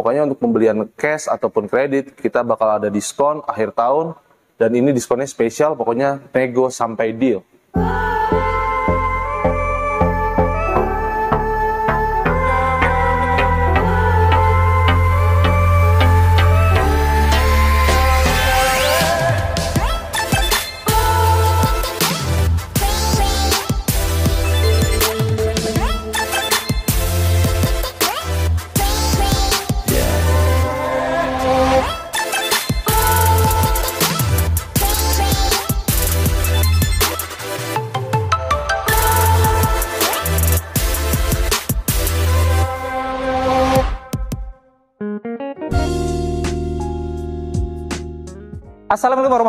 Pokoknya untuk pembelian cash ataupun kredit kita bakal ada diskon akhir tahun dan ini diskonnya spesial pokoknya nego sampai deal.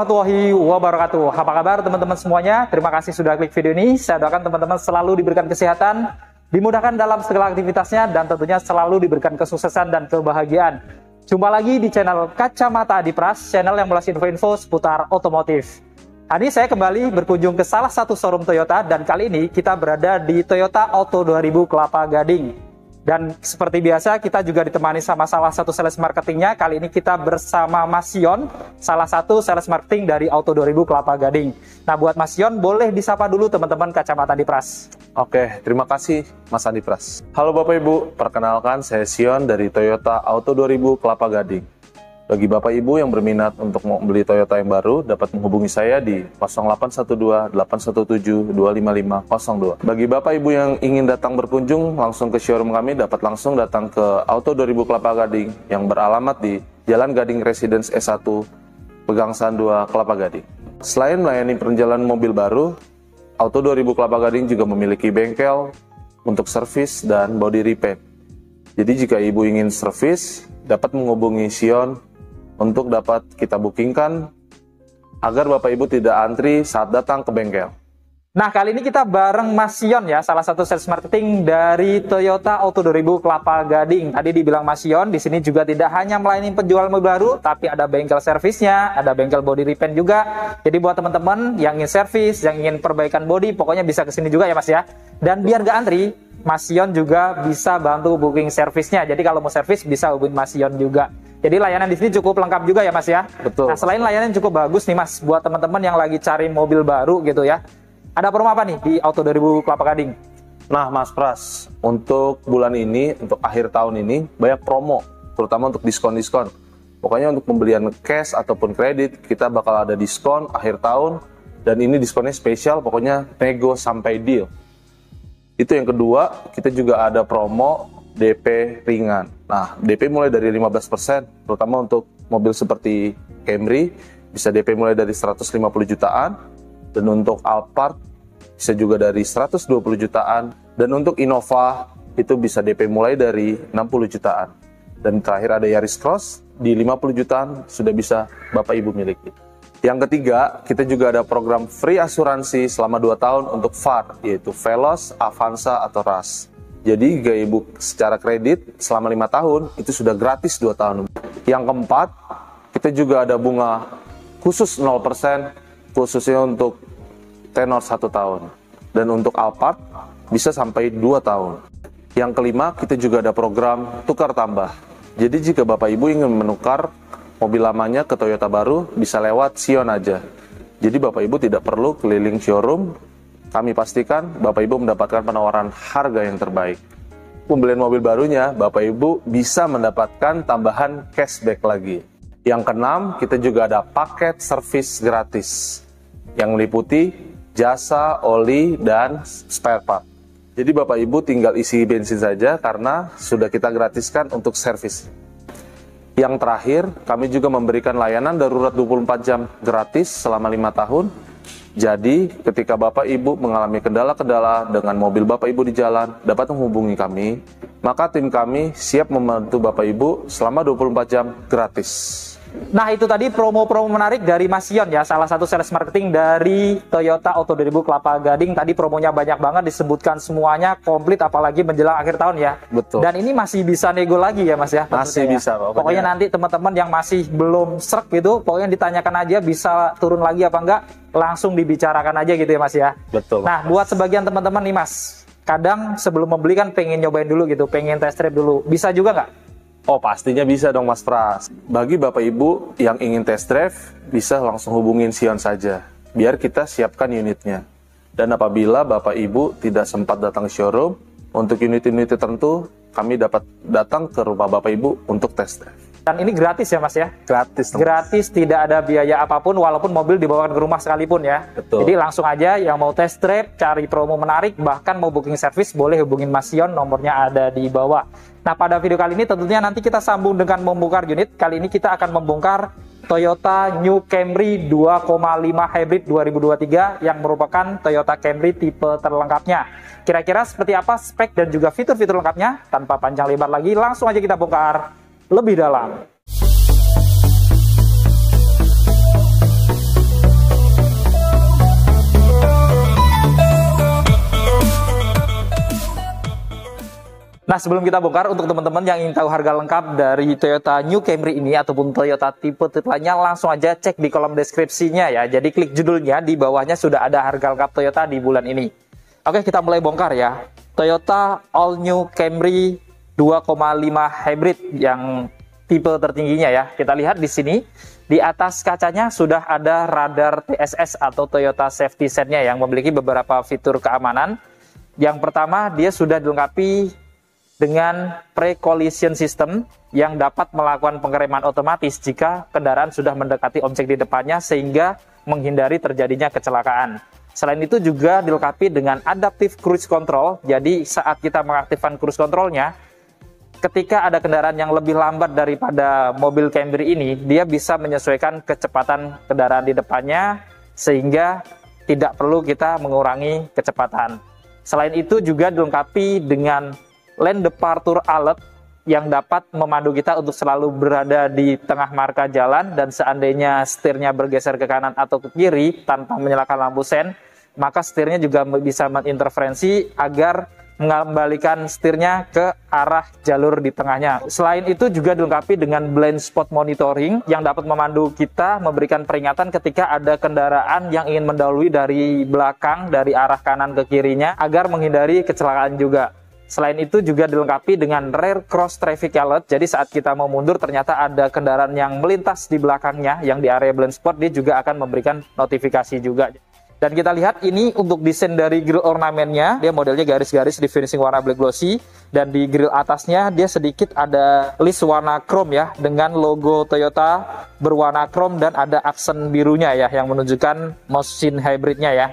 Warahmatullahi wabarakatuh. Apa kabar teman-teman semuanya? Terima kasih sudah klik video ini. Saya doakan teman-teman selalu diberikan kesehatan, dimudahkan dalam segala aktivitasnya, dan tentunya selalu diberikan kesuksesan dan kebahagiaan. Jumpa lagi di channel Kacamata Adipras, channel yang melas info-info seputar otomotif. Hari ini saya kembali berkunjung ke salah satu showroom Toyota dan kali ini kita berada di Toyota Auto 2000 Kelapa Gading. Dan seperti biasa kita juga ditemani sama salah satu sales marketingnya. Kali ini kita bersama Mas Yon, salah satu sales marketing dari Auto 2000 Kelapa Gading. Nah buat Mas Yon boleh disapa dulu teman-teman kacamata di Pras. Oke, terima kasih Mas Andi Pras. Halo Bapak Ibu, perkenalkan saya Sion dari Toyota Auto 2000 Kelapa Gading. Bagi Bapak Ibu yang berminat untuk membeli Toyota yang baru, dapat menghubungi saya di 0812-817-25502. Bagi Bapak Ibu yang ingin datang berkunjung langsung ke showroom kami, dapat langsung datang ke Auto 2000 Kelapa Gading yang beralamat di Jalan Gading Residence S1, Pegangsaan 2, Kelapa Gading. Selain melayani perjalanan mobil baru, Auto 2000 Kelapa Gading juga memiliki bengkel untuk servis dan body repaint. Jadi jika Ibu ingin servis, dapat menghubungi Sion untuk dapat kita bookingkan agar Bapak Ibu tidak antri saat datang ke bengkel. Nah, kali ini kita bareng Mas Sion ya, salah satu sales marketing dari Toyota Auto 2000 Kelapa Gading. Tadi dibilang Mas Sion, di sini juga tidak hanya melayani penjual mobil baru, tapi ada bengkel servisnya, ada bengkel body repaint juga. Jadi buat teman-teman yang ingin servis, yang ingin perbaikan body, pokoknya bisa ke sini juga ya Mas ya. Dan biar nggak antri, Mas Sion juga bisa bantu booking servisnya. Jadi kalau mau servis bisa hubungi Mas Sion juga. Jadi layanan di sini cukup lengkap juga ya Mas ya. Betul. Nah selain layanan cukup bagus nih Mas buat teman-teman yang lagi cari mobil baru gitu ya. Ada promo apa nih di Auto 2000 Kelapa Gading? Nah Mas Pras, untuk bulan ini, untuk akhir tahun ini banyak promo, terutama untuk diskon-diskon. Pokoknya untuk pembelian cash ataupun kredit kita bakal ada diskon akhir tahun dan ini diskonnya spesial, pokoknya nego sampai deal. Itu yang kedua, kita juga ada promo DP ringan. Nah, DP mulai dari 15%, terutama untuk mobil seperti Camry, bisa DP mulai dari 150 jutaan, dan untuk Alphard bisa juga dari 120 jutaan, dan untuk Innova itu bisa DP mulai dari 60 jutaan. Dan terakhir ada Yaris Cross, di 50 jutaan sudah bisa Bapak Ibu miliki. Yang ketiga, kita juga ada program free asuransi selama 2 tahun untuk VAR, yaitu Veloz, Avanza, atau RAS. Jadi gaya ibu secara kredit selama lima tahun itu sudah gratis dua tahun. Yang keempat, kita juga ada bunga khusus 0% khususnya untuk tenor satu tahun. Dan untuk Alphard bisa sampai dua tahun. Yang kelima, kita juga ada program tukar tambah. Jadi jika Bapak Ibu ingin menukar mobil lamanya ke Toyota baru, bisa lewat Sion aja. Jadi Bapak Ibu tidak perlu keliling showroom kami pastikan Bapak Ibu mendapatkan penawaran harga yang terbaik. Pembelian mobil barunya, Bapak Ibu bisa mendapatkan tambahan cashback lagi. Yang keenam, kita juga ada paket servis gratis yang meliputi jasa, oli, dan spare part. Jadi Bapak Ibu tinggal isi bensin saja karena sudah kita gratiskan untuk servis. Yang terakhir, kami juga memberikan layanan darurat 24 jam gratis selama 5 tahun jadi, ketika Bapak Ibu mengalami kendala-kendala dengan mobil Bapak Ibu di jalan, dapat menghubungi kami, maka tim kami siap membantu Bapak Ibu selama 24 jam gratis. Nah itu tadi promo-promo menarik dari Mas Sion ya, salah satu sales marketing dari Toyota Auto 2000 Kelapa Gading. Tadi promonya banyak banget disebutkan semuanya komplit apalagi menjelang akhir tahun ya. Betul. Dan ini masih bisa nego lagi ya Mas ya. Masih ya. bisa. Pokoknya, pokoknya nanti teman-teman yang masih belum serak gitu, pokoknya ditanyakan aja bisa turun lagi apa enggak, langsung dibicarakan aja gitu ya Mas ya. Betul. Nah buat sebagian teman-teman nih Mas, kadang sebelum membeli kan pengen nyobain dulu gitu, pengen test drive dulu. Bisa juga nggak Oh pastinya bisa dong Mas Pras. Bagi Bapak Ibu yang ingin test drive, bisa langsung hubungin Sion saja. Biar kita siapkan unitnya. Dan apabila Bapak Ibu tidak sempat datang showroom, untuk unit-unit tertentu, kami dapat datang ke rumah Bapak Ibu untuk test drive. Dan ini gratis ya Mas ya? Gratis. Mas. Gratis, tidak ada biaya apa pun walaupun mobil dibawa ke rumah sekalipun ya. Betul. Jadi langsung aja yang mau test drive, cari promo menarik, bahkan mau booking service boleh hubungin Mas Sion, nomornya ada di bawah. Nah pada video kali ini tentunya nanti kita sambung dengan membongkar unit. Kali ini kita akan membongkar Toyota New Camry 2,5 Hybrid 2023 yang merupakan Toyota Camry tipe terlengkapnya. Kira-kira seperti apa spek dan juga fitur-fitur lengkapnya? Tanpa panjang lebar lagi, langsung aja kita bongkar lebih dalam. Nah, sebelum kita bongkar, untuk teman-teman yang ingin tahu harga lengkap dari Toyota New Camry ini ataupun Toyota tipe-tipe lainnya, langsung aja cek di kolom deskripsinya ya. Jadi klik judulnya, di bawahnya sudah ada harga lengkap Toyota di bulan ini. Oke, kita mulai bongkar ya. Toyota All New Camry 2,5 hybrid yang tipe tertingginya ya. Kita lihat di sini di atas kacanya sudah ada radar TSS atau Toyota Safety Set-nya yang memiliki beberapa fitur keamanan. Yang pertama, dia sudah dilengkapi dengan pre-collision system yang dapat melakukan pengereman otomatis jika kendaraan sudah mendekati objek di depannya sehingga menghindari terjadinya kecelakaan. Selain itu juga dilengkapi dengan adaptive cruise control. Jadi saat kita mengaktifkan cruise controlnya, ketika ada kendaraan yang lebih lambat daripada mobil Camry ini, dia bisa menyesuaikan kecepatan kendaraan di depannya sehingga tidak perlu kita mengurangi kecepatan. Selain itu juga dilengkapi dengan lane departure alert yang dapat memandu kita untuk selalu berada di tengah marka jalan dan seandainya setirnya bergeser ke kanan atau ke kiri tanpa menyalakan lampu sen, maka setirnya juga bisa menginterferensi agar mengembalikan setirnya ke arah jalur di tengahnya. Selain itu juga dilengkapi dengan blind spot monitoring yang dapat memandu kita memberikan peringatan ketika ada kendaraan yang ingin mendahului dari belakang dari arah kanan ke kirinya agar menghindari kecelakaan juga. Selain itu juga dilengkapi dengan rear cross traffic alert. Jadi saat kita mau mundur ternyata ada kendaraan yang melintas di belakangnya yang di area blind spot dia juga akan memberikan notifikasi juga. Dan kita lihat ini untuk desain dari grill ornamennya, dia modelnya garis-garis di finishing warna black glossy dan di grill atasnya dia sedikit ada list warna chrome ya dengan logo Toyota berwarna chrome dan ada aksen birunya ya yang menunjukkan mesin hybridnya ya.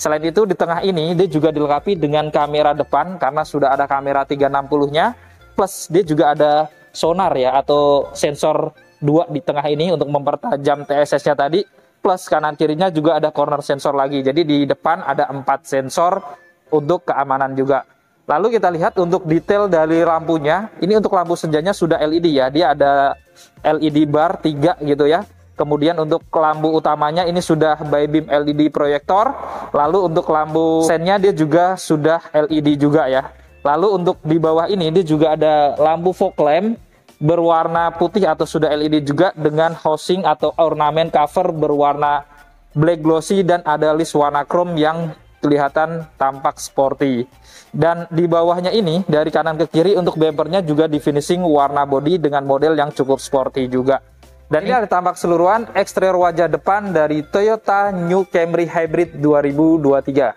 Selain itu di tengah ini dia juga dilengkapi dengan kamera depan karena sudah ada kamera 360-nya plus dia juga ada sonar ya atau sensor dua di tengah ini untuk mempertajam TSS-nya tadi plus kanan kirinya juga ada corner sensor lagi. Jadi di depan ada empat sensor untuk keamanan juga. Lalu kita lihat untuk detail dari lampunya. Ini untuk lampu senjanya sudah LED ya. Dia ada LED bar 3 gitu ya. Kemudian untuk lampu utamanya ini sudah by beam LED proyektor. Lalu untuk lampu sennya dia juga sudah LED juga ya. Lalu untuk di bawah ini dia juga ada lampu fog lamp berwarna putih atau sudah LED juga dengan housing atau ornamen cover berwarna black glossy dan ada list warna chrome yang kelihatan tampak sporty. Dan di bawahnya ini dari kanan ke kiri untuk bumpernya juga di finishing warna body dengan model yang cukup sporty juga. Dan ini ada tampak keseluruhan eksterior wajah depan dari Toyota New Camry Hybrid 2023.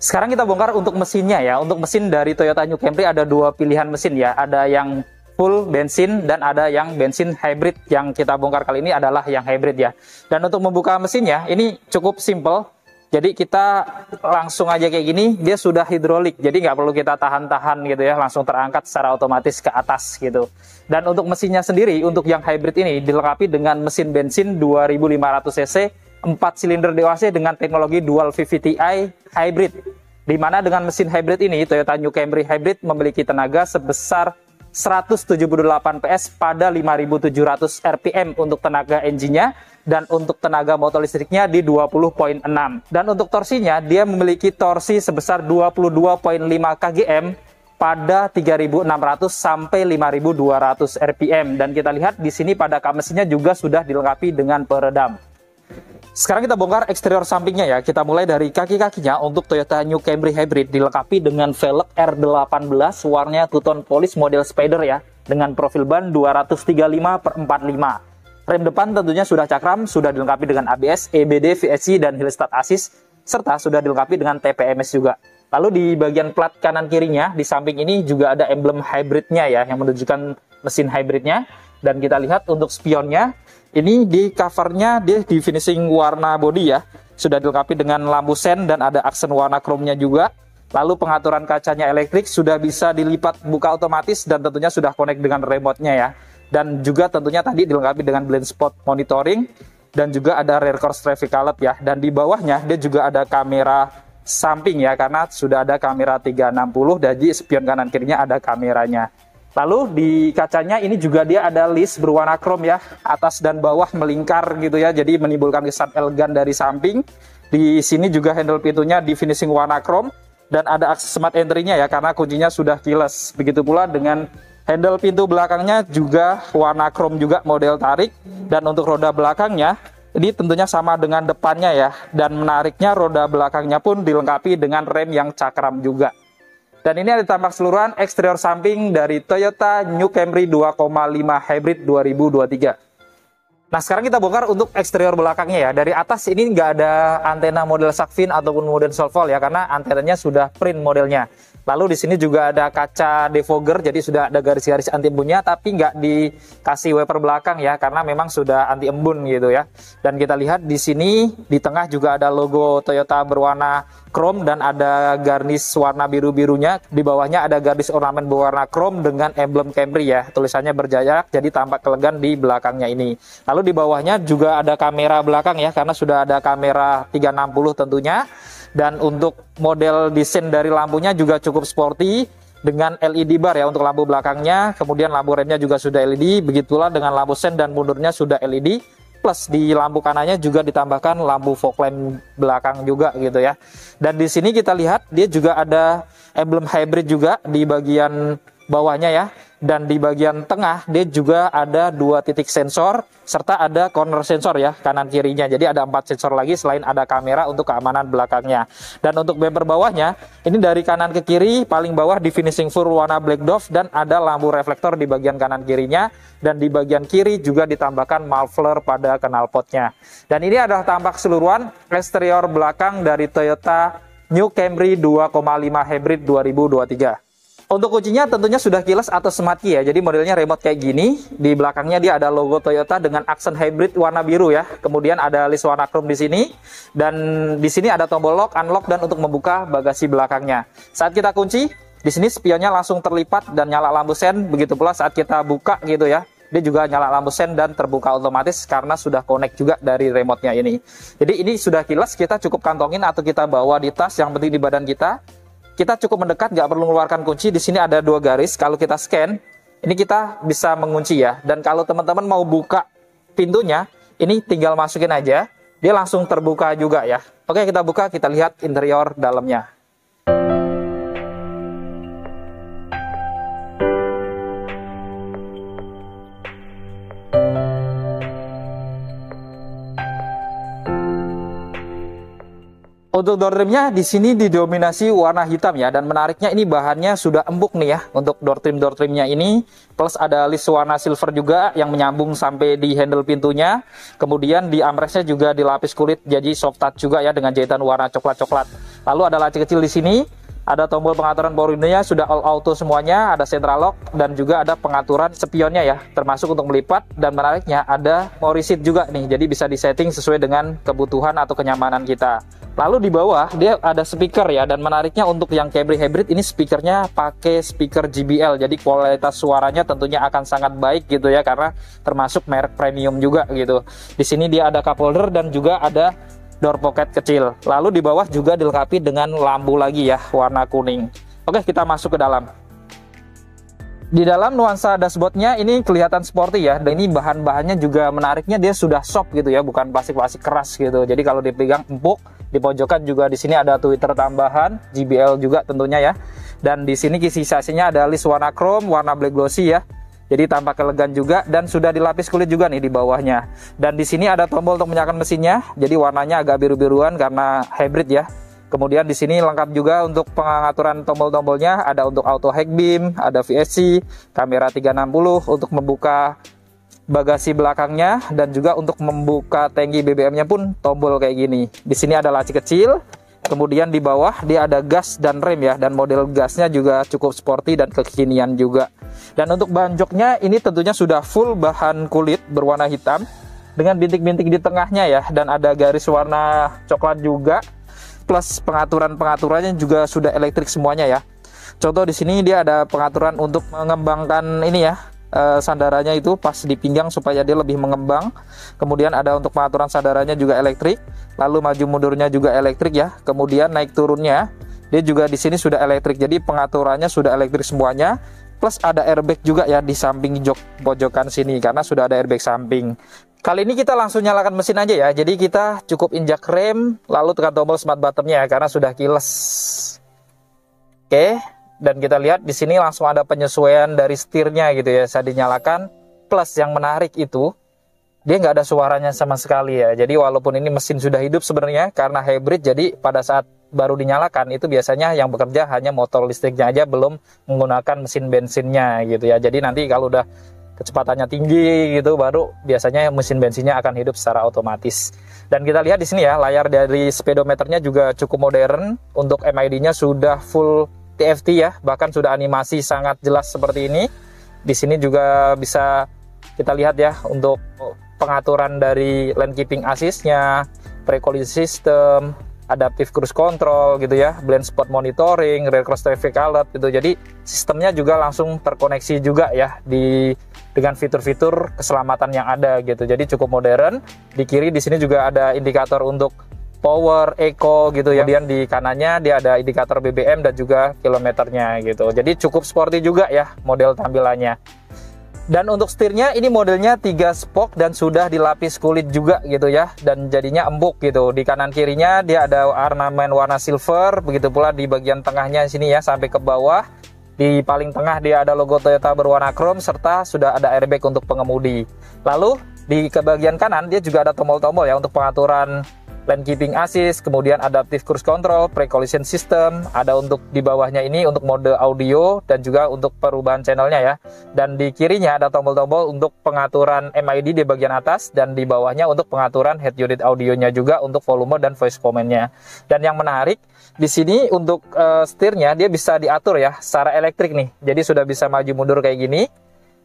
Sekarang kita bongkar untuk mesinnya ya. Untuk mesin dari Toyota New Camry ada dua pilihan mesin ya. Ada yang full bensin dan ada yang bensin hybrid. Yang kita bongkar kali ini adalah yang hybrid ya. Dan untuk membuka mesinnya ini cukup simple. Jadi kita langsung aja kayak gini, dia sudah hidrolik. Jadi nggak perlu kita tahan-tahan gitu ya, langsung terangkat secara otomatis ke atas gitu. Dan untuk mesinnya sendiri, untuk yang hybrid ini dilengkapi dengan mesin bensin 2500 cc, 4 silinder DOHC dengan teknologi dual VVTi hybrid. Di mana dengan mesin hybrid ini, Toyota New Camry Hybrid memiliki tenaga sebesar 178 PS pada 5700 RPM untuk tenaga engine-nya dan untuk tenaga motor listriknya di 20.6. Dan untuk torsinya dia memiliki torsi sebesar 22.5 kgm pada 3600 sampai 5200 RPM dan kita lihat di sini pada kap mesinnya juga sudah dilengkapi dengan peredam. Sekarang kita bongkar eksterior sampingnya ya. Kita mulai dari kaki-kakinya untuk Toyota New Camry Hybrid dilengkapi dengan velg R18 warnanya two tone polish model Spider ya. dengan profil ban 235 per 45. Rem depan tentunya sudah cakram, sudah dilengkapi dengan ABS, EBD, VSC, dan Hill Start Assist, serta sudah dilengkapi dengan TPMS juga. Lalu di bagian plat kanan kirinya, di samping ini juga ada emblem hybridnya ya, yang menunjukkan mesin hybridnya. Dan kita lihat untuk spionnya, ini di covernya dia di finishing warna body ya, sudah dilengkapi dengan lampu sen dan ada aksen warna chrome-nya juga. Lalu pengaturan kacanya elektrik sudah bisa dilipat buka otomatis dan tentunya sudah connect dengan remote-nya ya. Dan juga tentunya tadi dilengkapi dengan blind spot monitoring dan juga ada rear course traffic alert ya. Dan di bawahnya dia juga ada kamera samping ya karena sudah ada kamera 360 jadi spion kanan kirinya ada kameranya lalu di kacanya ini juga dia ada list berwarna chrome ya atas dan bawah melingkar gitu ya. Jadi menimbulkan kesan elegan dari samping. Di sini juga handle pintunya di finishing warna chrome. Dan ada akses smart entry-nya ya karena kuncinya sudah keyless. Begitu pula dengan Handle pintu belakangnya juga warna chrome juga model tarik. Dan untuk roda belakangnya ini tentunya sama dengan depannya ya. Dan menariknya roda belakangnya pun dilengkapi dengan rem yang cakram juga. Dan ini ada tampak seluruhan eksterior samping dari Toyota New Camry 2,5 Hybrid 2023. Nah sekarang kita bongkar untuk eksterior belakangnya ya. Dari atas ini nggak ada antena model shark fin ataupun model solval ya karena antenanya sudah print modelnya. Lalu di sini juga ada kaca defogger jadi sudah ada garis-garis anti embunnya tapi nggak dikasih wiper belakang ya karena memang sudah anti embun gitu ya. Dan kita lihat di sini di tengah juga ada logo Toyota berwarna chrome dan ada garnish warna biru-birunya. Di bawahnya ada garis ornamen berwarna chrome dengan emblem Camry ya. Tulisannya berjarak jadi tampak elegan di belakangnya ini. Lalu di bawahnya juga ada kamera belakang ya karena sudah ada kamera 360 tentunya. Dan untuk model desain dari lampunya juga cukup sporty dengan LED bar ya untuk lampu belakangnya. Kemudian lampu remnya juga sudah LED. Begitulah dengan lampu sen dan mundurnya sudah LED plus di lampu kanannya juga ditambahkan lampu fog lamp belakang juga gitu ya. Dan di sini kita lihat dia juga ada emblem hybrid juga di bagian bawahnya ya dan di bagian tengah dia juga ada dua titik sensor serta ada corner sensor ya kanan kirinya. Jadi ada empat sensor lagi selain ada kamera untuk keamanan belakangnya. Dan untuk bumper bawahnya ini dari kanan ke kiri paling bawah di finishing full warna black dove dan ada lampu reflektor di bagian kanan kirinya. Dan di bagian kiri juga ditambahkan muffler pada knalpotnya dan ini adalah tampak keseluruhan eksterior belakang dari Toyota New Camry 2,5 Hybrid 2023 untuk kuncinya tentunya sudah kilas atau smart key ya. Jadi modelnya remote kayak gini. Di belakangnya dia ada logo Toyota dengan aksen hybrid warna biru ya. Kemudian ada list warna chrome di sini dan di sini ada tombol lock, unlock dan untuk membuka bagasi belakangnya. Saat kita kunci, di sini spionnya langsung terlipat dan nyala lampu sen. Begitu pula saat kita buka gitu ya. Dia juga nyala lampu sen dan terbuka otomatis karena sudah connect juga dari remote-nya ini. Jadi ini sudah kilas, kita cukup kantongin atau kita bawa di tas yang penting di badan kita kita cukup mendekat, nggak perlu mengeluarkan kunci. Di sini ada dua garis. Kalau kita scan, ini kita bisa mengunci ya. Dan kalau teman-teman mau buka pintunya, ini tinggal masukin aja. Dia langsung terbuka juga ya. Oke, kita buka, kita lihat interior dalamnya. Untuk door trimnya di sini didominasi warna hitam ya dan menariknya ini bahannya sudah empuk nih ya untuk door trim door trimnya ini plus ada list warna silver juga yang menyambung sampai di handle pintunya. Kemudian di armrestnya juga dilapis kulit jadi soft touch juga ya dengan jahitan warna coklat-coklat. Lalu ada laci kecil di sini ada tombol pengaturan power window-nya sudah all auto semuanya, ada central lock dan juga ada pengaturan spionnya ya, termasuk untuk melipat dan menariknya ada memory seat juga nih. Jadi bisa disetting sesuai dengan kebutuhan atau kenyamanan kita. Lalu di bawah dia ada speaker ya dan menariknya untuk yang Camry Hybrid ini speakernya pakai speaker JBL jadi kualitas suaranya tentunya akan sangat baik gitu ya karena termasuk merek premium juga gitu. Di sini dia ada cup holder dan juga ada door pocket kecil. Lalu di bawah juga dilengkapi dengan lampu lagi ya warna kuning. Oke kita masuk ke dalam. Di dalam nuansa dashboardnya ini kelihatan sporty ya, dan ini bahan-bahannya juga menariknya dia sudah soft gitu ya, bukan plastik-plastik keras gitu. Jadi kalau dipegang empuk, di pojokan juga di sini ada Twitter tambahan, JBL juga tentunya ya. Dan di sini kisi sasinya ada list warna chrome, warna black glossy ya. Jadi tampak elegan juga dan sudah dilapis kulit juga nih di bawahnya. Dan di sini ada tombol untuk menyalakan mesinnya. Jadi warnanya agak biru-biruan karena hybrid ya. Kemudian di sini lengkap juga untuk pengaturan tombol-tombolnya, ada untuk auto high beam, ada VSC, kamera 360 untuk membuka bagasi belakangnya dan juga untuk membuka tangki BBM-nya pun tombol kayak gini. Di sini ada laci kecil, kemudian di bawah dia ada gas dan rem ya dan model gasnya juga cukup sporty dan kekinian juga. Dan untuk ban joknya ini tentunya sudah full bahan kulit berwarna hitam dengan bintik-bintik di tengahnya ya dan ada garis warna coklat juga plus pengaturan-pengaturannya juga sudah elektrik semuanya ya. Contoh di sini dia ada pengaturan untuk mengembangkan ini ya uh, sandarannya itu pas di pinggang supaya dia lebih mengembang. Kemudian ada untuk pengaturan sandarannya juga elektrik. Lalu maju mundurnya juga elektrik ya. Kemudian naik turunnya dia juga di sini sudah elektrik. Jadi pengaturannya sudah elektrik semuanya. Plus ada airbag juga ya di samping jok pojokan sini karena sudah ada airbag samping. Kali ini kita langsung nyalakan mesin aja ya. Jadi kita cukup injak rem, lalu tekan tombol smart bottomnya ya, karena sudah kiles. Oke, dan kita lihat di sini langsung ada penyesuaian dari setirnya gitu ya. Saya dinyalakan. Plus yang menarik itu, dia nggak ada suaranya sama sekali ya. Jadi walaupun ini mesin sudah hidup sebenarnya karena hybrid, jadi pada saat baru dinyalakan itu biasanya yang bekerja hanya motor listriknya aja belum menggunakan mesin bensinnya gitu ya. Jadi nanti kalau udah kecepatannya tinggi gitu baru biasanya mesin bensinnya akan hidup secara otomatis. Dan kita lihat di sini ya layar dari speedometernya juga cukup modern. Untuk MID-nya sudah full TFT ya, bahkan sudah animasi sangat jelas seperti ini. Di sini juga bisa kita lihat ya untuk pengaturan dari lane keeping assist-nya, pre-collision system, adaptive cruise control gitu ya, blind spot monitoring, rear cross traffic alert gitu. Jadi sistemnya juga langsung terkoneksi juga ya di dengan fitur-fitur keselamatan yang ada gitu. Jadi cukup modern. Di kiri di sini juga ada indikator untuk power, eco gitu ya. Kemudian di kanannya dia ada indikator BBM dan juga kilometernya gitu. Jadi cukup sporty juga ya model tampilannya. Dan untuk setirnya ini modelnya 3 spoke dan sudah dilapis kulit juga gitu ya dan jadinya empuk gitu. Di kanan kirinya dia ada ornamen warna silver, begitu pula di bagian tengahnya sini ya sampai ke bawah. Di paling tengah dia ada logo Toyota berwarna chrome serta sudah ada airbag untuk pengemudi. Lalu di kebagian kanan dia juga ada tombol-tombol ya untuk pengaturan lane keeping assist, kemudian adaptive cruise control, pre-collision system, ada untuk di bawahnya ini untuk mode audio dan juga untuk perubahan channelnya ya. Dan di kirinya ada tombol-tombol untuk pengaturan MID di bagian atas dan di bawahnya untuk pengaturan head unit audionya juga untuk volume dan voice commandnya. Dan yang menarik di sini untuk uh, setirnya dia bisa diatur ya secara elektrik nih. Jadi sudah bisa maju mundur kayak gini.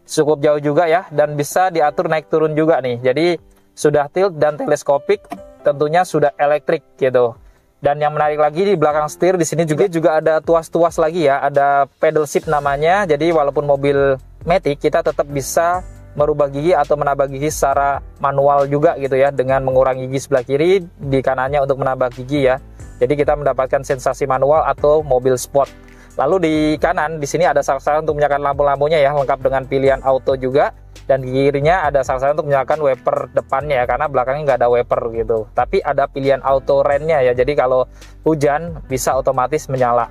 Cukup jauh juga ya dan bisa diatur naik turun juga nih. Jadi sudah tilt dan teleskopik tentunya sudah elektrik gitu. Dan yang menarik lagi di belakang setir di sini juga juga ada tuas-tuas lagi ya, ada pedal shift namanya. Jadi walaupun mobil Matic kita tetap bisa merubah gigi atau menambah gigi secara manual juga gitu ya dengan mengurangi gigi sebelah kiri di kanannya untuk menambah gigi ya. Jadi kita mendapatkan sensasi manual atau mobil sport. Lalu di kanan di sini ada sasaran untuk menyalakan lampu-lampunya ya lengkap dengan pilihan auto juga dan kirinya ada satu untuk menyalakan wiper depannya ya karena belakangnya nggak ada wiper gitu tapi ada pilihan auto rainnya ya jadi kalau hujan bisa otomatis menyala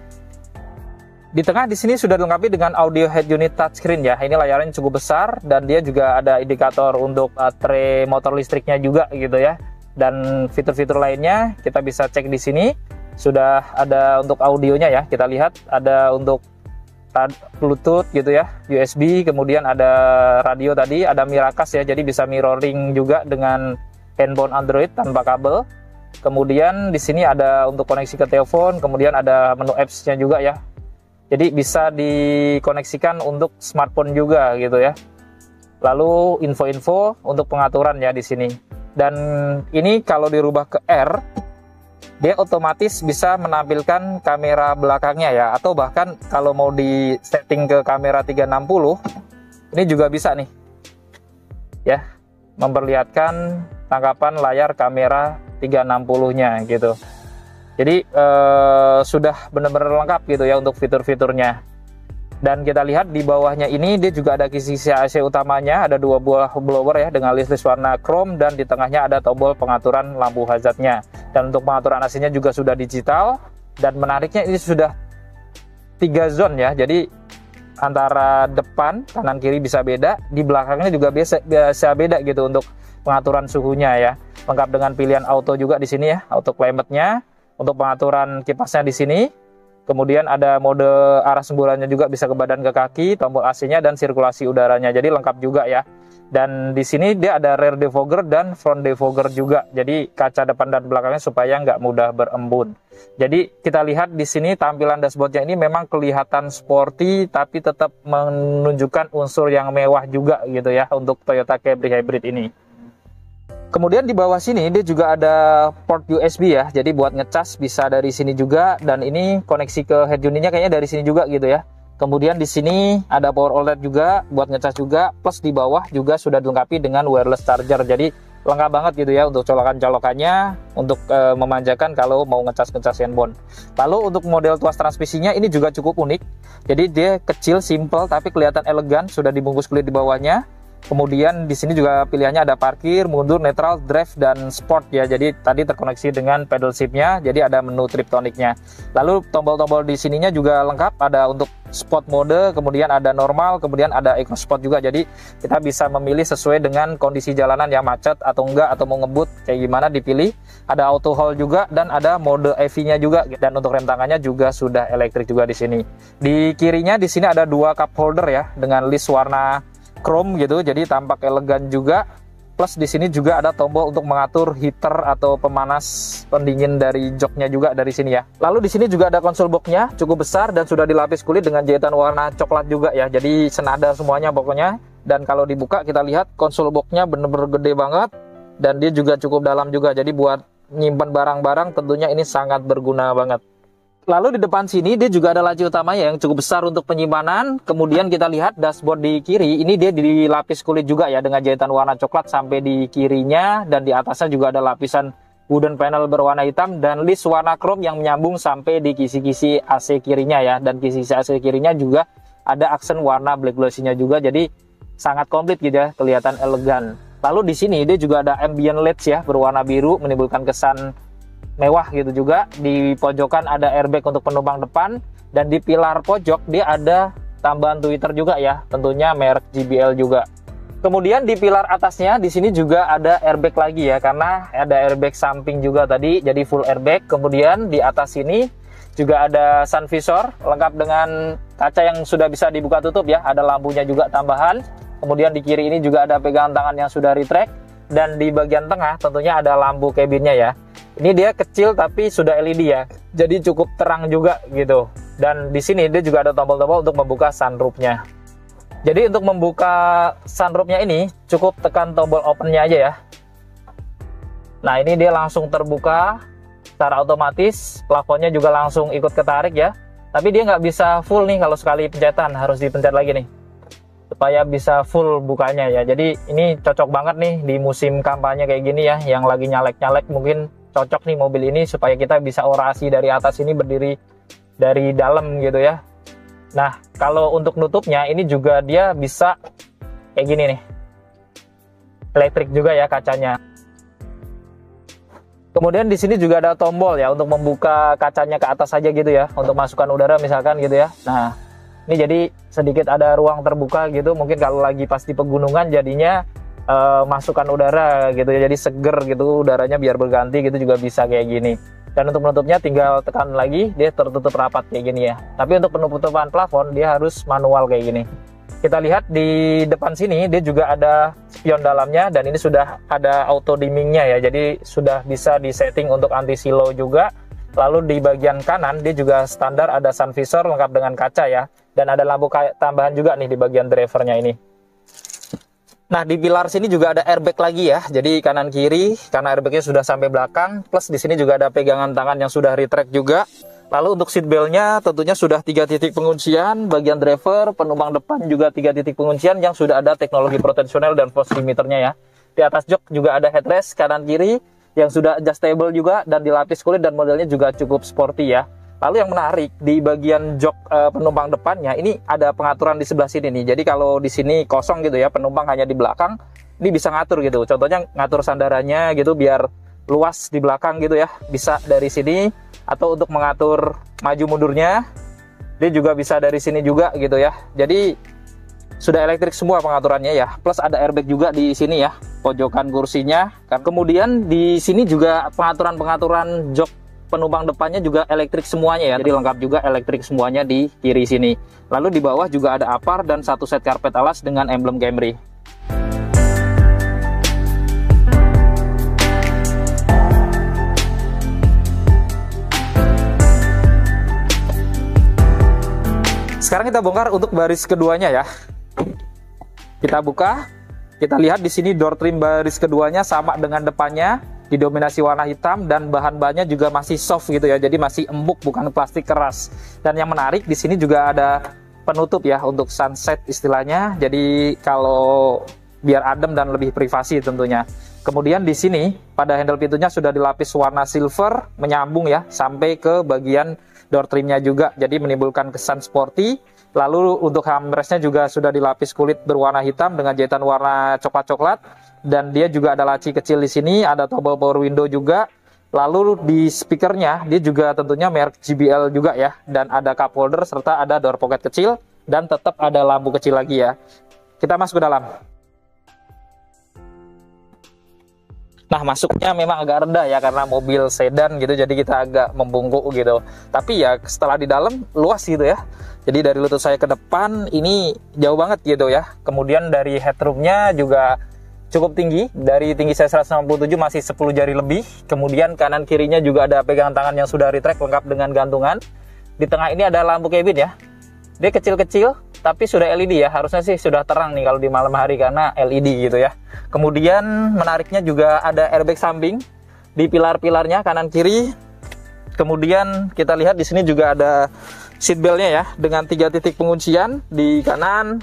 di tengah di sini sudah dilengkapi dengan audio head unit touchscreen ya. Ini layarnya cukup besar dan dia juga ada indikator untuk baterai motor listriknya juga gitu ya. Dan fitur-fitur lainnya kita bisa cek di sini. Sudah ada untuk audionya ya. Kita lihat ada untuk Bluetooth gitu ya, USB, kemudian ada radio tadi, ada Miracast ya, jadi bisa mirroring juga dengan handphone Android tanpa kabel. Kemudian di sini ada untuk koneksi ke telepon, kemudian ada menu apps-nya juga ya. Jadi bisa dikoneksikan untuk smartphone juga gitu ya. Lalu info-info untuk pengaturan ya di sini. Dan ini kalau dirubah ke R, dia otomatis bisa menampilkan kamera belakangnya ya. Atau bahkan kalau mau di setting ke kamera 360 ini juga bisa nih. Ya memperlihatkan tangkapan layar kamera 360 nya gitu. Jadi eh, sudah benar-benar lengkap gitu ya untuk fitur-fiturnya dan kita lihat di bawahnya ini dia juga ada kisi AC utamanya. Ada dua buah blower ya dengan list-list warna chrome. Dan di tengahnya ada tombol pengaturan lampu hazardnya. Dan untuk pengaturan AC-nya juga sudah digital. Dan menariknya ini sudah tiga zone ya. Jadi antara depan kanan kiri bisa beda. Di belakangnya juga biasa biasa beda gitu untuk pengaturan suhunya ya. Lengkap dengan pilihan auto juga di sini ya auto climate-nya. Untuk pengaturan kipasnya di sini. Kemudian ada mode arah semburannya juga bisa ke badan ke kaki, tombol AC-nya dan sirkulasi udaranya. Jadi lengkap juga ya. Dan di sini dia ada rear defogger dan front defogger juga. Jadi kaca depan dan belakangnya supaya nggak mudah berembun. Jadi kita lihat di sini tampilan dashboardnya ini memang kelihatan sporty tapi tetap menunjukkan unsur yang mewah juga gitu ya untuk Toyota Camry Hybrid ini. Kemudian di bawah sini dia juga ada port USB ya. Jadi buat ngecas bisa dari sini juga dan ini koneksi ke head unitnya kayaknya dari sini juga gitu ya. Kemudian di sini ada power outlet juga buat ngecas juga plus di bawah juga sudah dilengkapi dengan wireless charger. Jadi lengkap banget gitu ya untuk colokan-colokannya untuk e, memanjakan kalau mau ngecas-ngecas handphone. Lalu untuk model tuas transmisinya ini juga cukup unik. Jadi dia kecil, simple tapi kelihatan elegan, sudah dibungkus kulit di bawahnya. Kemudian di sini juga pilihannya ada parkir, mundur, netral, drive, dan sport ya. Jadi tadi terkoneksi dengan pedal shiftnya, jadi ada menu triptoniknya. Lalu tombol-tombol di sininya juga lengkap, ada untuk sport mode, kemudian ada normal, kemudian ada eco sport juga. Jadi kita bisa memilih sesuai dengan kondisi jalanan yang macet atau enggak atau mau ngebut kayak gimana dipilih. Ada auto hold juga dan ada mode EV-nya juga dan untuk rem tangannya juga sudah elektrik juga di sini. Di kirinya di sini ada dua cup holder ya dengan list warna chrome gitu jadi tampak elegan juga plus di sini juga ada tombol untuk mengatur heater atau pemanas pendingin dari joknya juga dari sini ya. Lalu di sini juga ada konsol boxnya cukup besar dan sudah dilapis kulit dengan jahitan warna coklat juga ya. Jadi senada semuanya pokoknya. Dan kalau dibuka kita lihat konsol boxnya bener-bener gede banget dan dia juga cukup dalam juga. Jadi buat nyimpan barang-barang tentunya ini sangat berguna banget. Lalu di depan sini dia juga ada laci utamanya yang cukup besar untuk penyimpanan. Kemudian kita lihat dashboard di kiri, ini dia dilapis kulit juga ya dengan jahitan warna coklat sampai di kirinya dan di atasnya juga ada lapisan wooden panel berwarna hitam dan list warna chrome yang menyambung sampai di kisi-kisi AC kirinya ya dan kisi-kisi AC kirinya juga ada aksen warna black glossy-nya juga jadi sangat komplit gitu ya, kelihatan elegan. Lalu di sini dia juga ada ambient LEDs ya berwarna biru menimbulkan kesan mewah gitu juga. Di pojokan ada airbag untuk penumpang depan dan di pilar pojok dia ada tambahan Twitter juga ya, tentunya merek JBL juga. Kemudian di pilar atasnya di sini juga ada airbag lagi ya karena ada airbag samping juga tadi jadi full airbag. Kemudian di atas sini juga ada sun visor lengkap dengan kaca yang sudah bisa dibuka tutup ya. Ada lampunya juga tambahan. Kemudian di kiri ini juga ada pegangan tangan yang sudah retract dan di bagian tengah tentunya ada lampu kabinnya ya. Ini dia kecil tapi sudah LED ya. Jadi cukup terang juga gitu. Dan di sini dia juga ada tombol-tombol untuk membuka sunroofnya. Jadi untuk membuka sunroofnya ini cukup tekan tombol opennya aja ya. Nah ini dia langsung terbuka secara otomatis. Plafonnya juga langsung ikut ketarik ya. Tapi dia nggak bisa full nih kalau sekali pencetan harus dipencet lagi nih supaya bisa full bukanya ya. Jadi ini cocok banget nih di musim kampanye kayak gini ya, yang lagi nyalek-nyalek mungkin cocok nih mobil ini supaya kita bisa orasi dari atas ini berdiri dari dalam gitu ya. Nah, kalau untuk nutupnya ini juga dia bisa kayak gini nih. Elektrik juga ya kacanya. Kemudian di sini juga ada tombol ya untuk membuka kacanya ke atas saja gitu ya, untuk masukkan udara misalkan gitu ya. Nah, ini jadi sedikit ada ruang terbuka gitu, mungkin kalau lagi pas di pegunungan jadinya uh, masukkan udara gitu ya jadi seger gitu udaranya biar berganti gitu juga bisa kayak gini. Dan untuk menutupnya tinggal tekan lagi dia tertutup rapat kayak gini ya. Tapi untuk penutupan plafon dia harus manual kayak gini. Kita lihat di depan sini dia juga ada spion dalamnya dan ini sudah ada auto dimmingnya ya. Jadi sudah bisa disetting untuk anti silo juga. Lalu di bagian kanan dia juga standar ada sun visor lengkap dengan kaca ya. Dan ada lampu tambahan juga nih di bagian drivernya ini Nah, di pilar sini juga ada airbag lagi ya. Jadi kanan kiri karena airbagnya sudah sampai belakang. Plus di sini juga ada pegangan tangan yang sudah retract juga. Lalu untuk seat beltnya tentunya sudah tiga titik penguncian. Bagian driver, penumpang depan juga tiga titik penguncian yang sudah ada teknologi proteksional dan post limiternya ya. Di atas jok juga ada headrest kanan kiri yang sudah adjustable juga dan dilapis kulit dan modelnya juga cukup sporty ya. Lalu yang menarik di bagian jok e, penumpang depannya ini ada pengaturan di sebelah sini nih. Jadi kalau di sini kosong gitu ya, penumpang hanya di belakang, ini bisa ngatur gitu. Contohnya ngatur sandarannya gitu biar luas di belakang gitu ya. Bisa dari sini atau untuk mengatur maju mundurnya dia juga bisa dari sini juga gitu ya. Jadi sudah elektrik semua pengaturannya ya. Plus ada airbag juga di sini ya, pojokan kursinya. Kemudian di sini juga pengaturan-pengaturan jok penumpang depannya juga elektrik semuanya ya. Jadi lengkap juga elektrik semuanya di kiri sini. Lalu di bawah juga ada apar dan satu set karpet alas dengan emblem Camry. Sekarang kita bongkar untuk baris keduanya ya. Kita buka, kita lihat di sini door trim baris keduanya sama dengan depannya, didominasi warna hitam dan bahan-bahannya juga masih soft gitu ya. Jadi masih empuk bukan plastik keras. Dan yang menarik di sini juga ada penutup ya untuk sunset istilahnya. Jadi kalau biar adem dan lebih privasi tentunya. Kemudian di sini pada handle pintunya sudah dilapis warna silver menyambung ya sampai ke bagian door trimnya juga jadi menimbulkan kesan sporty lalu untuk armrestnya juga sudah dilapis kulit berwarna hitam dengan jahitan warna coklat-coklat dan dia juga ada laci kecil di sini ada tombol power window juga lalu di speakernya dia juga tentunya merek JBL juga ya dan ada cup holder serta ada door pocket kecil dan tetap ada lampu kecil lagi ya kita masuk ke dalam Nah masuknya memang agak rendah ya karena mobil sedan gitu jadi kita agak membungkuk gitu. Tapi ya setelah di dalam luas gitu ya. Jadi dari lutut saya ke depan ini jauh banget gitu ya. Kemudian dari headroomnya juga cukup tinggi. Dari tinggi saya 167 masih 10 jari lebih. Kemudian kanan kirinya juga ada pegangan tangan yang sudah retract lengkap dengan gantungan. Di tengah ini ada lampu cabin ya. Dia kecil-kecil tapi sudah LED ya harusnya sih sudah terang nih kalau di malam hari karena LED gitu ya kemudian menariknya juga ada airbag samping di pilar-pilarnya kanan kiri kemudian kita lihat di sini juga ada seat beltnya ya dengan tiga titik penguncian di kanan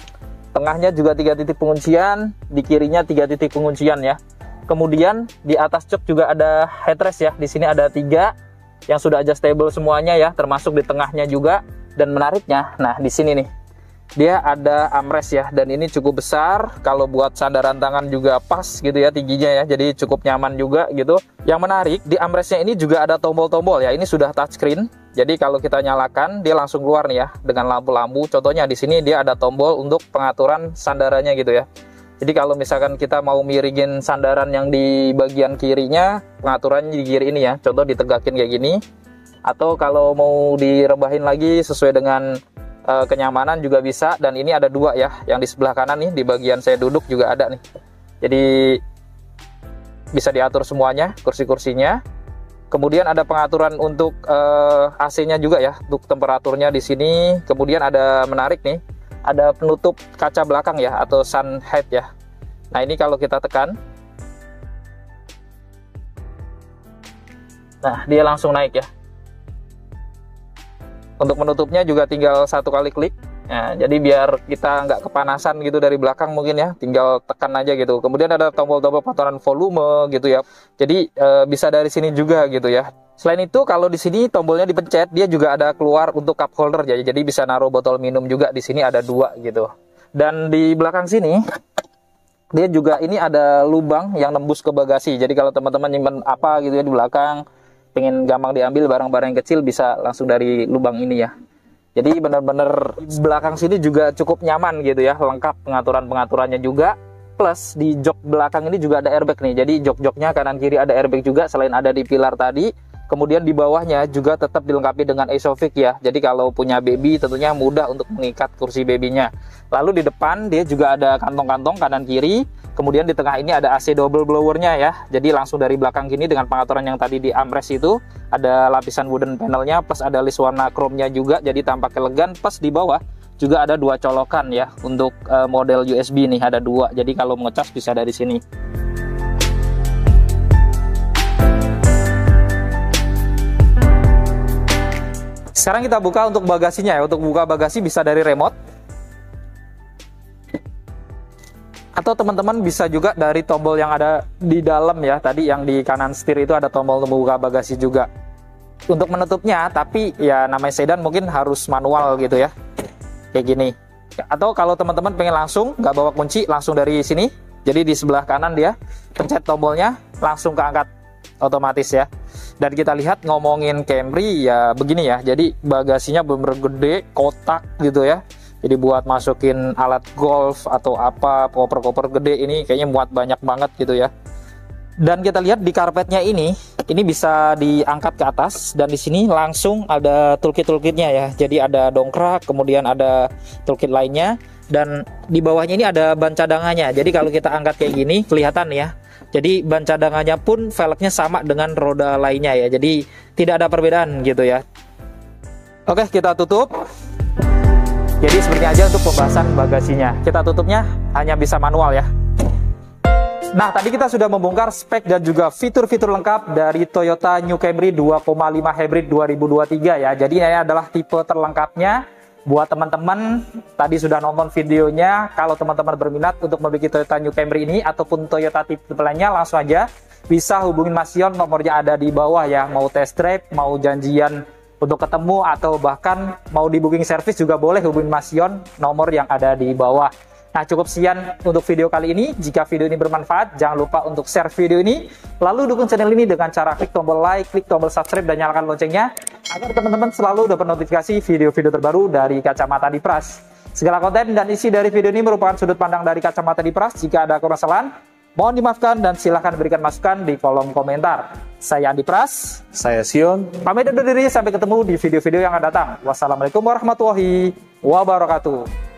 tengahnya juga tiga titik penguncian di kirinya tiga titik penguncian ya. Kemudian di atas jok juga ada headrest ya di sini ada tiga yang sudah adjustable semuanya ya termasuk di tengahnya juga. Dan menariknya nah di sini nih dia ada armrest ya dan ini cukup besar. Kalau buat sandaran tangan juga pas gitu ya tingginya ya jadi cukup nyaman juga gitu. Yang menarik di armrestnya ini juga ada tombol-tombol ya ini sudah touchscreen. Jadi kalau kita nyalakan dia langsung keluar nih ya dengan lampu-lampu. Contohnya di sini dia ada tombol untuk pengaturan sandarannya gitu ya. Jadi kalau misalkan kita mau miringin sandaran yang di bagian kirinya pengaturannya di kiri ini ya. Contoh ditegakin kayak gini. Atau kalau mau direbahin lagi sesuai dengan uh, kenyamanan juga bisa dan ini ada dua ya. Yang di sebelah kanan nih di bagian saya duduk juga ada nih. Jadi bisa diatur semuanya kursi-kursinya. Kemudian ada pengaturan untuk uh, eh, AC-nya juga ya untuk temperaturnya di sini. Kemudian ada menarik nih ada penutup kaca belakang ya atau sun head ya. Nah ini kalau kita tekan. Nah dia langsung naik ya untuk menutupnya juga tinggal satu kali klik. Nah, jadi biar kita nggak kepanasan gitu dari belakang mungkin ya, tinggal tekan aja gitu. Kemudian ada tombol-tombol patoran volume gitu ya. Jadi e, bisa dari sini juga gitu ya. Selain itu kalau di sini tombolnya dipencet, dia juga ada keluar untuk cup holder jadi jadi bisa naruh botol minum juga di sini ada dua gitu. Dan di belakang sini dia juga ini ada lubang yang nembus ke bagasi. Jadi kalau teman-teman nyimpen apa gitu ya di belakang, pengen gampang diambil barang-barang yang kecil bisa langsung dari lubang ini ya. Jadi benar-benar belakang sini juga cukup nyaman gitu ya lengkap pengaturan-pengaturannya juga. Plus di jok belakang ini juga ada airbag nih jadi jok-joknya kanan kiri ada airbag juga selain ada di pilar tadi. Kemudian di bawahnya juga tetap dilengkapi dengan Isofix ya. Jadi kalau punya baby tentunya mudah untuk mengikat kursi babynya. Lalu di depan dia juga ada kantong-kantong kanan kiri Kemudian di tengah ini ada AC double blowernya ya. Jadi langsung dari belakang gini dengan pengaturan yang tadi di armrest itu ada lapisan wooden panelnya plus ada list warna chrome-nya juga jadi tampak elegan. Plus di bawah juga ada dua colokan ya untuk uh, model USB nih ada dua. Jadi kalau ngecas bisa dari sini. Sekarang kita buka untuk bagasinya ya. Untuk buka bagasi bisa dari remote atau teman-teman bisa juga dari tombol yang ada di dalam ya tadi yang di kanan setir itu ada tombol membuka bagasi juga. Untuk menutupnya tapi ya namanya sedan mungkin harus manual gitu ya. Kayak gini. Atau kalau teman-teman pengen langsung nggak bawa kunci langsung dari sini. Jadi di sebelah kanan dia pencet tombolnya langsung keangkat. Otomatis ya. Dan kita lihat ngomongin Camry ya begini ya. Jadi bagasinya bener gede kotak gitu ya jadi buat masukin alat golf atau apa koper-koper gede ini kayaknya muat banyak banget gitu ya Dan kita lihat di karpetnya ini, ini bisa diangkat ke atas dan di sini langsung ada toolkit-toolkitnya ya. Jadi ada dongkrak, kemudian ada toolkit lainnya dan di bawahnya ini ada ban cadangannya. Jadi kalau kita angkat kayak gini kelihatan ya. Jadi ban cadangannya pun velgnya sama dengan roda lainnya ya. Jadi tidak ada perbedaan gitu ya. Oke, kita tutup. Jadi seperti aja untuk pembahasan bagasinya. Kita tutupnya hanya bisa manual ya. Nah, tadi kita sudah membongkar spek dan juga fitur-fitur lengkap dari Toyota New Camry 2,5 Hybrid 2023 ya. Jadi ini adalah tipe terlengkapnya buat teman-teman tadi sudah nonton videonya. Kalau teman-teman berminat untuk memiliki Toyota New Camry ini ataupun Toyota tipe lainnya langsung aja bisa hubungin Mas Yon nomornya ada di bawah ya. Mau test drive, mau janjian untuk ketemu atau bahkan mau di booking service juga boleh hubungin Mas Yon nomor yang ada di bawah. Nah, cukup sekian untuk video kali ini. Jika video ini bermanfaat, jangan lupa untuk share video ini. Lalu dukung channel ini dengan cara klik tombol like, klik tombol subscribe, dan nyalakan loncengnya. Agar teman-teman selalu dapat notifikasi video-video terbaru dari Kacamata di Pras. Segala konten dan isi dari video ini merupakan sudut pandang dari Kacamata di Pras. Jika ada kesalahan, mohon dimaafkan dan silahkan berikan masukan di kolom komentar. Saya Andi Pras. Saya Sion. Pamit undur diri, sampai ketemu di video-video yang akan datang. Wassalamualaikum warahmatullahi wabarakatuh.